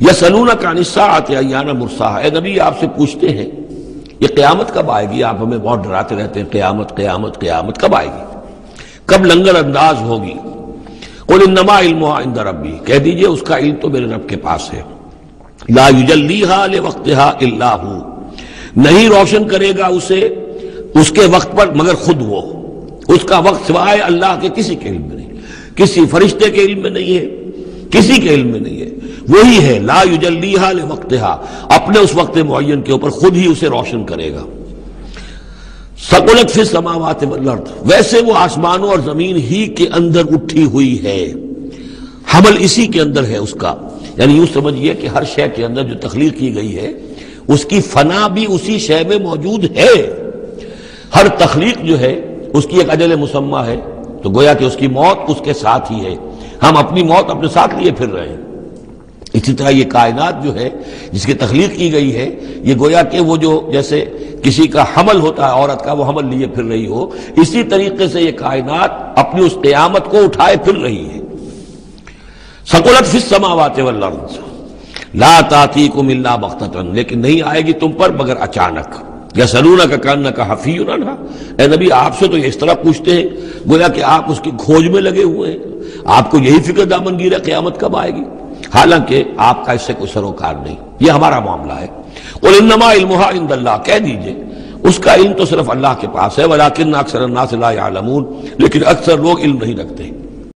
یا سلون کا نسا آتے مرسا اے نبی، آپ سے پوچھتے ہیں، یہ قیامت کب آئے گی؟ آپ ہمیں بہت ڈراتے رہتے ہیں، قیامت قیامت قیامت، کب آئے گی؟ کب لنگر انداز ہوگی؟ قل انما علم عند ربی۔ کہہ دیجیے، اس کا علم تو میرے رب کے پاس ہے۔ لا یجلیہا لوقتہا الا ہو۔ نہیں روشن کرے گا اسے اس کے وقت پر مگر خود وہ۔ اس کا وقت سوائے اللہ کے کسی کے علم میں نہیں۔ کسی فرشتے کے علم میں نہیں ہے، کسی کے علم میں نہیں ہے۔ وہی ہے، لا یجلیہا لوقتہا۔ اپنے اس وقت معین کے اوپر خود ہی اسے روشن کرے گا۔ سکولت فی سماوات والارض۔ ویسے وہ آسمانوں اور زمین ہی کے اندر اٹھی ہوئی ہے۔ حمل اسی کے اندر ہے اس کا۔ یعنی یوں سمجھئے کہ ہر شے کے اندر جو تخلیق کی گئی ہے، اس کی فنا بھی اسی شے میں موجود ہے۔ ہر تخلیق جو ہے، اس کی ایک اجل مسمہ ہے۔ تو گویا کہ اس کی موت اس کے ساتھ ہی ہے۔ ہم اپنی موت اپنے ساتھ لیے پھر رہے ہیں۔ اسی طرح یہ کائنات جو ہے، جس کی تخلیق کی گئی ہے، یہ گویا کہ وہ جو جیسے کسی کا حمل ہوتا ہے، عورت کا، وہ حمل لیے پھر رہی ہو، اسی طریقے سے یہ کائنات اپنی اس قیامت کو اٹھائے پھر رہی ہے۔ سکولت فی السماوات والارض۔ لا تاتیکم الا بغتتن لیکن نہیں آئے گی تم پر مگر اچانک۔ یا سلونہ کا کاننا کا حفیون عنہ۔ اے نبی، آپ سے تو یہ اس طرح پوچھتے ہیں، گویا کہ آپ اس کی کھوج میں لگے ہوئے ہیں۔ آپ کو یہی فکر دامن گیر ہے، قیامت کب آئے گی؟ حالانکہ آپ کا اس سے کوئی سروکار نہیں۔ یہ ہمارا معاملہ ہے۔ قل انما علمها عند اللہ، کہہ دیجیے۔ اس کا علم تو صرف اللہ کے پاس ہے، ولیکن اکثر الناس لا يعلمون، لیکن اکثر لوگ علم نہیں رکھتے۔